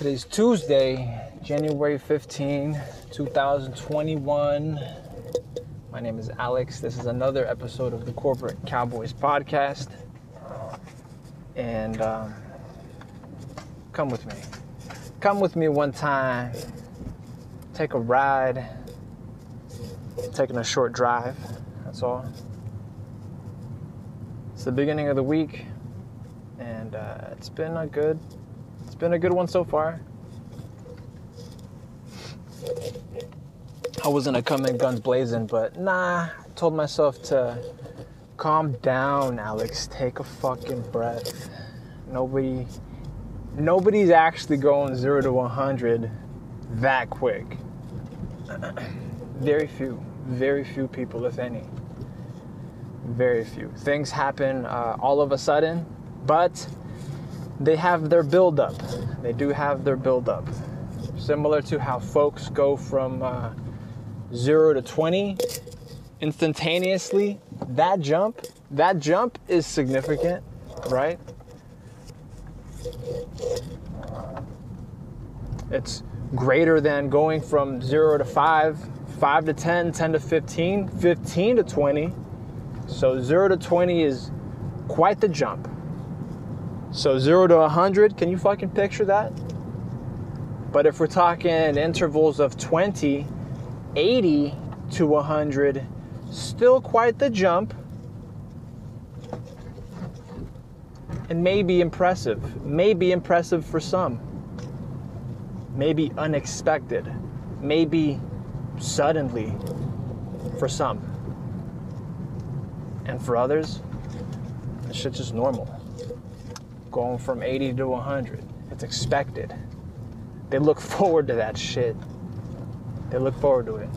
Today's Tuesday, January 15, 2021. My name is Alex. This is another episode of the Corporate Cowboys podcast. And um, come with me. Come with me one time. Take a ride. Taking a short drive. That's all. It's the beginning of the week, and uh, it's been a good been a good one so far. I wasn't a come in guns blazing, but nah, I told myself to calm down, Alex. Take a fucking breath. Nobody, nobody's actually going zero to 100 that quick. very few, very few people, if any. Very few. Things happen uh, all of a sudden, but they have their buildup. They do have their buildup. Similar to how folks go from uh, zero to 20 instantaneously. That jump, that jump is significant, right? It's greater than going from zero to five, five to 10, 10 to 15, 15 to 20. So zero to 20 is quite the jump. So 0 to 100, can you fucking picture that? But if we're talking intervals of 20, 80 to 100, still quite the jump. And maybe impressive. Maybe impressive for some. Maybe unexpected. Maybe suddenly for some. And for others, it's just normal going from 80 to 100. It's expected. They look forward to that shit. They look forward to it.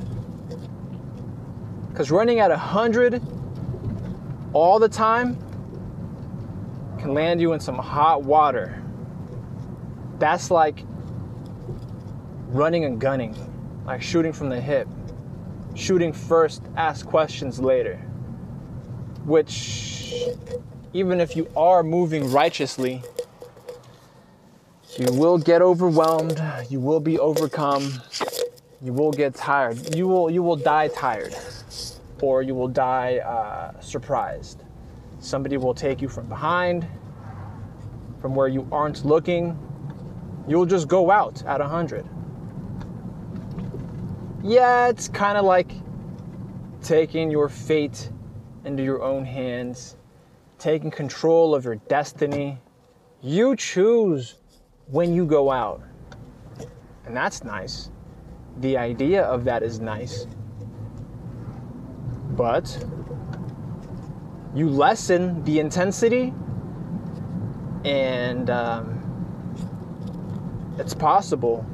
Because running at 100 all the time can land you in some hot water. That's like running and gunning, like shooting from the hip. Shooting first, ask questions later. Which even if you are moving righteously, you will get overwhelmed, you will be overcome, you will get tired. You will you will die tired or you will die uh, surprised. Somebody will take you from behind, from where you aren't looking. You'll just go out at 100. Yeah, it's kind of like taking your fate into your own hands taking control of your destiny. You choose when you go out. And that's nice. The idea of that is nice. But you lessen the intensity, and um, it's possible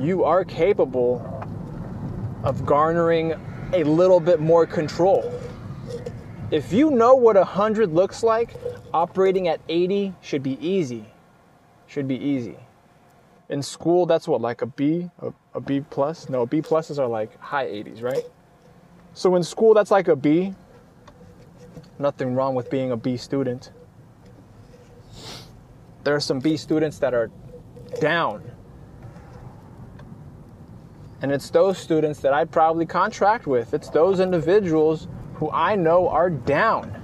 you are capable of garnering a little bit more control. If you know what 100 looks like, operating at 80 should be easy. Should be easy. In school, that's what, like a B, a, a B plus? No, B pluses are like high 80s, right? So in school, that's like a B. Nothing wrong with being a B student. There are some B students that are down. And it's those students that I'd probably contract with. It's those individuals who I know are down.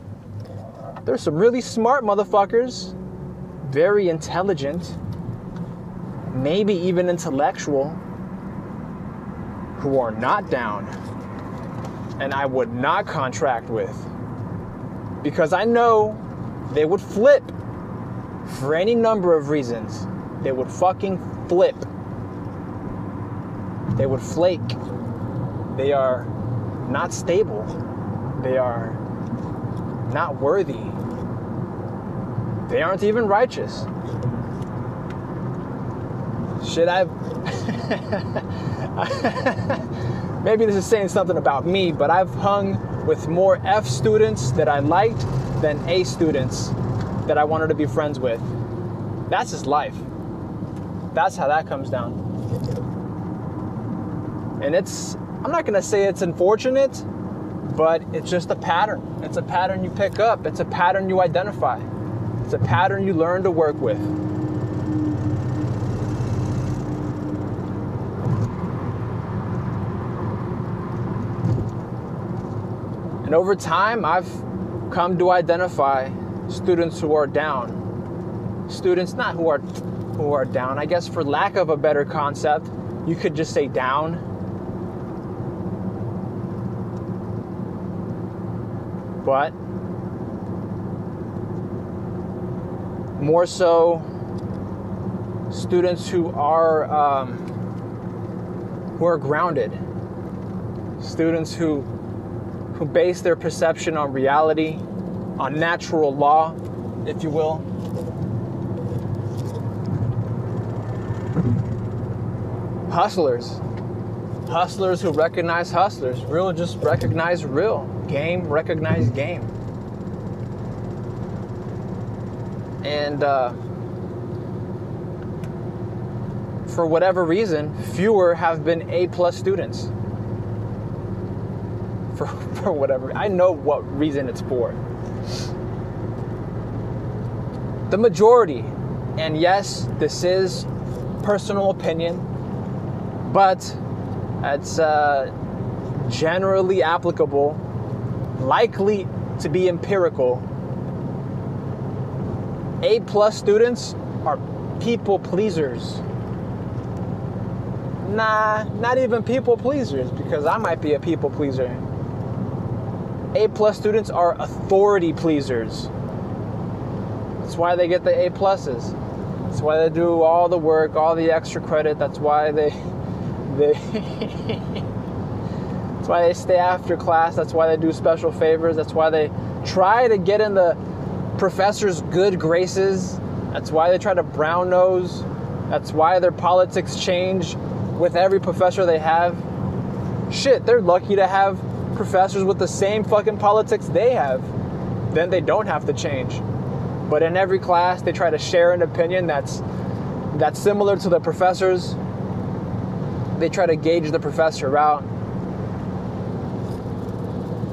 There's some really smart motherfuckers, very intelligent, maybe even intellectual, who are not down. And I would not contract with. Because I know they would flip for any number of reasons. They would fucking flip. They would flake. They are not stable they are not worthy. They aren't even righteous. Should I? Maybe this is saying something about me, but I've hung with more F students that I liked than A students that I wanted to be friends with. That's just life. That's how that comes down. And it's, I'm not gonna say it's unfortunate, but it's just a pattern. It's a pattern you pick up, it's a pattern you identify, it's a pattern you learn to work with. And over time, I've come to identify students who are down. Students not who are who are down. I guess for lack of a better concept, you could just say down But more so students who are um, who are grounded. Students who who base their perception on reality on natural law if you will. Hustlers. Hustlers who recognize hustlers. Real just recognize real game recognize game. And uh, for whatever reason fewer have been a plus students. For, for whatever i know what reason it's for. The majority and yes this is personal opinion but it's uh, generally applicable likely to be empirical a plus students are people pleasers. Nah, not even people pleasers because I might be a people pleaser. A plus students are authority pleasers. That's why they get the A pluses. That's why they do all the work, all the extra credit. That's why they they why they stay after class. That's why they do special favors. That's why they try to get in the professors' good graces. That's why they try to brown nose. That's why their politics change with every professor they have. Shit, they're lucky to have professors with the same fucking politics they have. Then they don't have to change. But in every class, they try to share an opinion that's that's similar to the professors. They try to gauge the professor out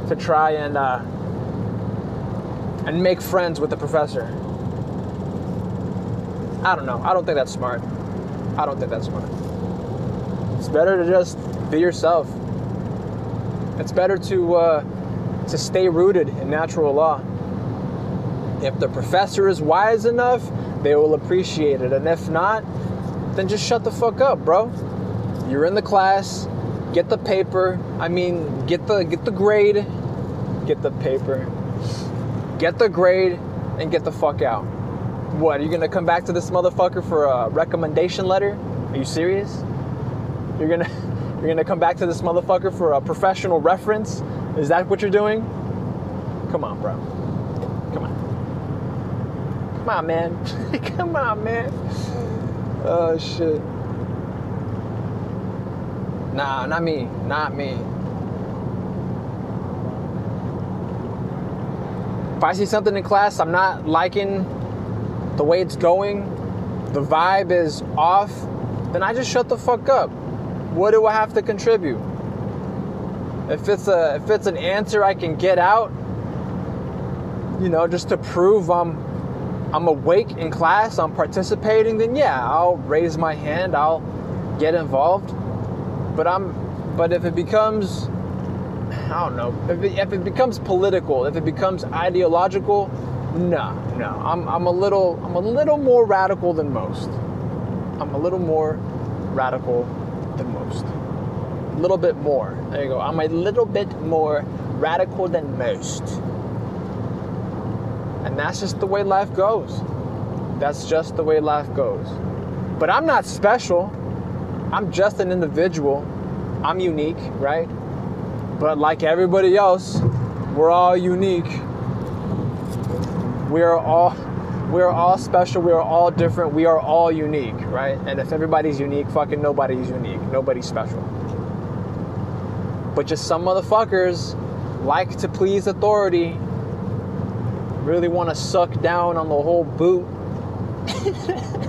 to try and uh, and make friends with the professor. I don't know. I don't think that's smart. I don't think that's smart. It's better to just be yourself. It's better to uh, to stay rooted in natural law. If the professor is wise enough, they will appreciate it, and if not, then just shut the fuck up, bro. You're in the class. Get the paper. I mean, get the get the grade. Get the paper get the grade, and get the fuck out. What, are you gonna come back to this motherfucker for a recommendation letter? Are you serious? You're gonna you're gonna come back to this motherfucker for a professional reference? Is that what you're doing? Come on, bro. Come on. Come on, man. come on, man. Oh shit. Nah, not me. Not me. if I see something in class I'm not liking the way it's going, the vibe is off, then I just shut the fuck up. What do I have to contribute? If it's a if it's an answer I can get out, you know, just to prove I'm I'm awake in class, I'm participating, then yeah, I'll raise my hand, I'll get involved. But I'm but if it becomes I don't know. If it, if it becomes political, if it becomes ideological, no, no. I'm, I'm a little I'm a little more radical than most. I'm a little more radical than most. A little bit more. There you go. I'm a little bit more radical than most. And that's just the way life goes. That's just the way life goes. But I'm not special. I'm just an individual. I'm unique, right? But like everybody else, we're all unique. We are all we are all special, we are all different, we are all unique, right? And if everybody's unique, fucking nobody's unique. Nobody's special. But just some motherfuckers like to please authority, really want to suck down on the whole boot.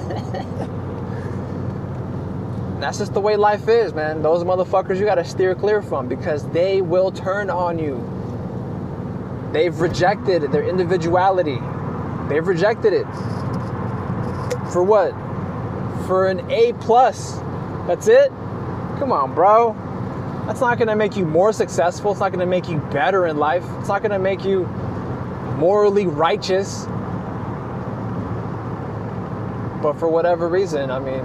that's just the way life is, man. Those motherfuckers you gotta steer clear from because they will turn on you. They've rejected their individuality. They've rejected it. For what? For an A plus. That's it? Come on, bro. That's not to make you more successful. It's not to make you better in life. It's not to make you morally righteous. But for whatever reason, I mean,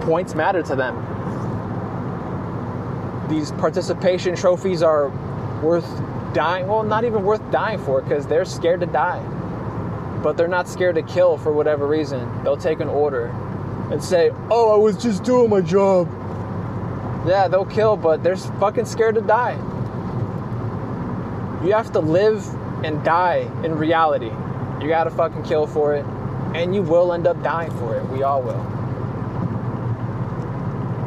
points matter to them. These participation trophies are worth dying. Well, not even worth dying for because they're scared to die. But they're not scared to kill for whatever reason. They'll take an order and say, Oh, I was just doing my job. Yeah, they'll kill, but they're fucking scared to die. You have to live and die in reality. You gotta fucking kill for it, and you will end up dying for it. We all will.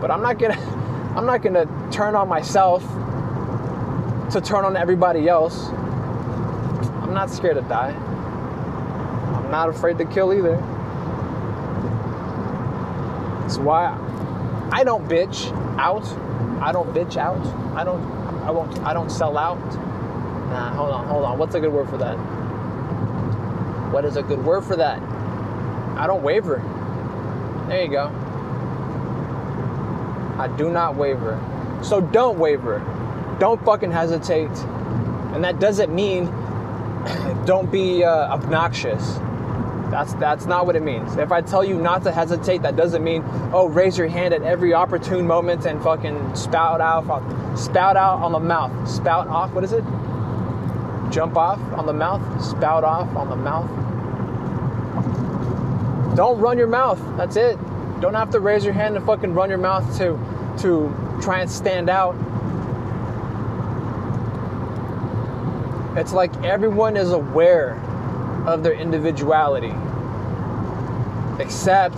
But I'm not gonna I'm not gonna turn on myself to turn on everybody else. I'm not scared to die. I'm not afraid to kill either. That's why I don't bitch out. I don't bitch out. I don't I won't I don't sell out. Nah, hold on, hold on. What's a good word for that? What is a good word for that? I don't waver. There you go. I do not waver. So don't waver. Don't fucking hesitate. And that doesn't mean don't be uh, obnoxious. That's that's not what it means. If I tell you not to hesitate, that doesn't mean oh raise your hand at every opportune moment and fucking spout out spout out on the mouth. Spout off, what is it? Jump off on the mouth, spout off on the mouth. Don't run your mouth. That's it. Don't have to raise your hand and fucking run your mouth to to try and stand out. It's like everyone is aware of their individuality. Except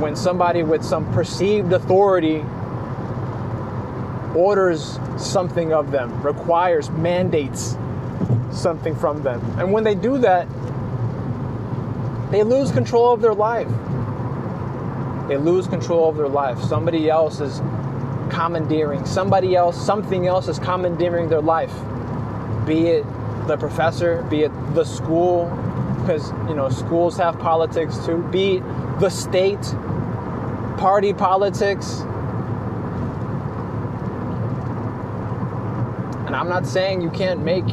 when somebody with some perceived authority orders something of them, requires, mandates something from them. And when they do that, they lose control of their life. They lose control of their life. Somebody else is commandeering, somebody else, something else is commandeering their life. Be it the professor, be it the school, because you know schools have politics too. Be it the state, party politics. And I'm not saying you can't make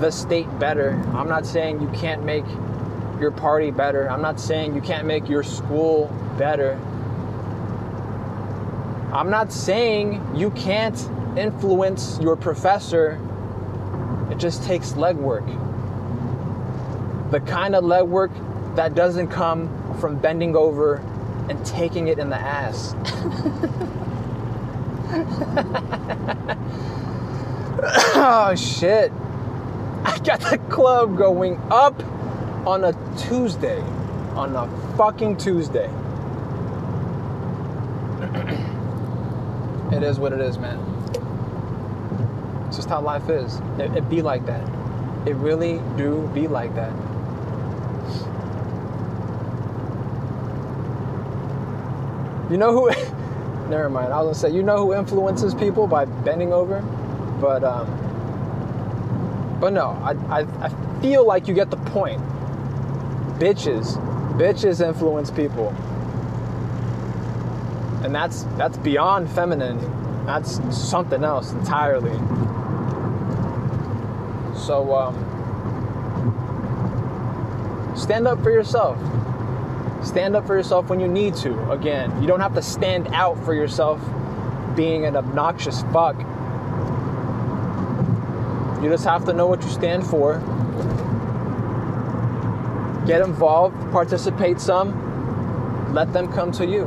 the state better. I'm not saying you can't make your party better. I'm not saying you can't make your school better. I'm not saying you can't influence your professor it just takes legwork. The kind of legwork that doesn't come from bending over and taking it in the ass. oh shit. I got the club going up on a Tuesday. On a fucking Tuesday. it is what it is, man. It's just how life is. It, it be like that. It really do be like that. You know who? never mind. I was gonna say, you know who influences people by bending over, but um, but no, I, I I feel like you get the point. Bitches, bitches influence people, and that's that's beyond feminine. That's something else entirely. So um, stand up for yourself. Stand up for yourself when you need to. Again, you don't have to stand out for yourself being an obnoxious fuck. You just have to know what you stand for. Get involved, participate some, let them come to you.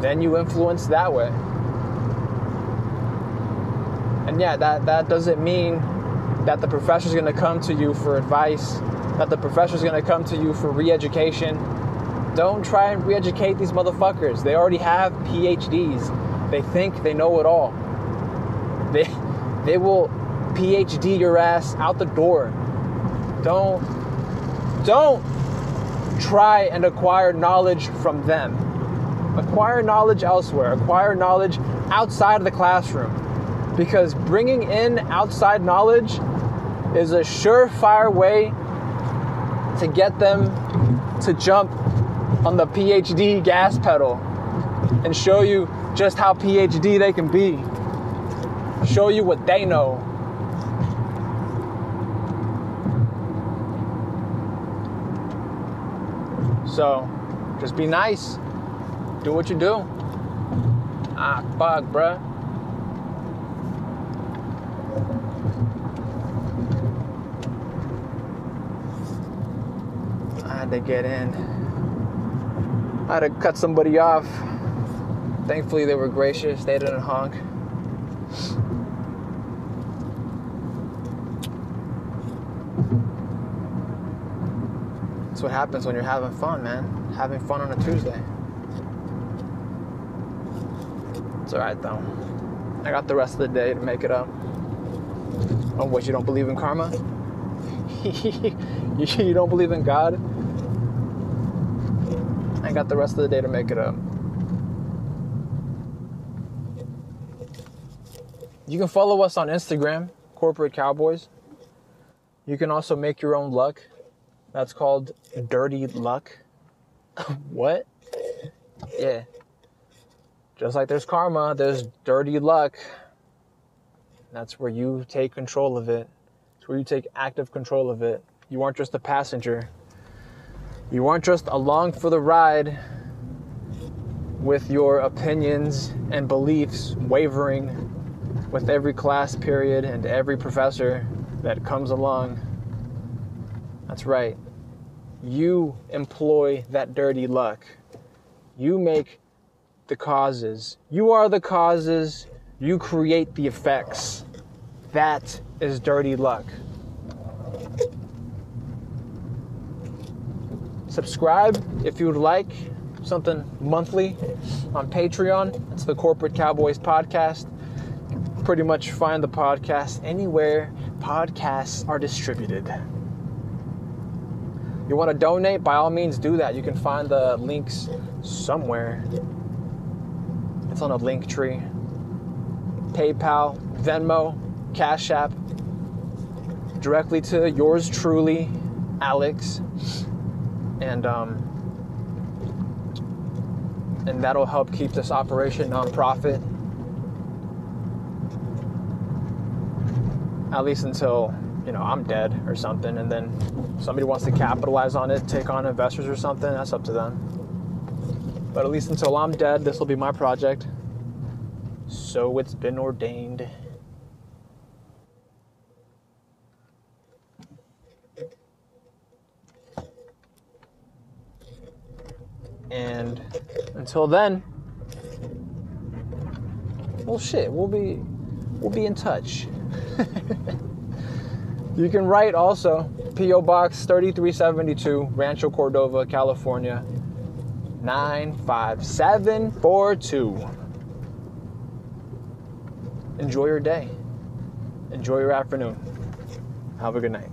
Then you influence that way. And yeah, that, that doesn't mean that the professor's going to come to you for advice, that the professor's going to come to you for re education. Don't try and re educate these motherfuckers. They already have PhDs. They think they know it all. They, they will PhD your ass out the door. Don't, don't try and acquire knowledge from them. Acquire knowledge elsewhere. Acquire knowledge outside of the classroom. Because bringing in outside knowledge is a surefire way to get them to jump on the PhD gas pedal and show you just how PhD they can be. Show you what they know. So, just be nice. Do what you do. Ah, fuck, bruh. I had to get in. I had to cut somebody off. Thankfully, they were gracious. They didn't honk. That's what happens when you're having fun, man. Having fun on a Tuesday. It's alright though. I got the rest of the day to make it up. Oh, what, you don't believe in karma? you don't believe in God? I got the rest of the day to make it up. You can follow us on Instagram, Corporate Cowboys. You can also make your own luck. That's called Dirty Luck. what? Yeah. Just like there's karma, there's dirty luck. That's where you take control of it. It's where you take active control of it. You aren't just a passenger. You aren't just along for the ride with your opinions and beliefs wavering with every class period and every professor that comes along. That's right. You employ that dirty luck. You make the causes. You are the causes. You create the effects. That is dirty luck. Subscribe if you would like something monthly on Patreon. It's the Corporate Cowboys Podcast pretty much find the podcast anywhere podcasts are distributed. You want to donate? By all means, do that. You can find the links somewhere. It's on a link tree. PayPal, Venmo, Cash App, directly to yours truly, Alex. And um, and that'll help keep this operation nonprofit at least until you know I'm dead or something, and then somebody wants to capitalize on it, take on investors or something. That's up to them. But at least until I'm dead, this will be my project. So it's been ordained. And until then, well, shit, we'll be we'll be in touch. you can write also P.O. Box 3372, Rancho Cordova, California 95742. Enjoy your day. Enjoy your afternoon. Have a good night.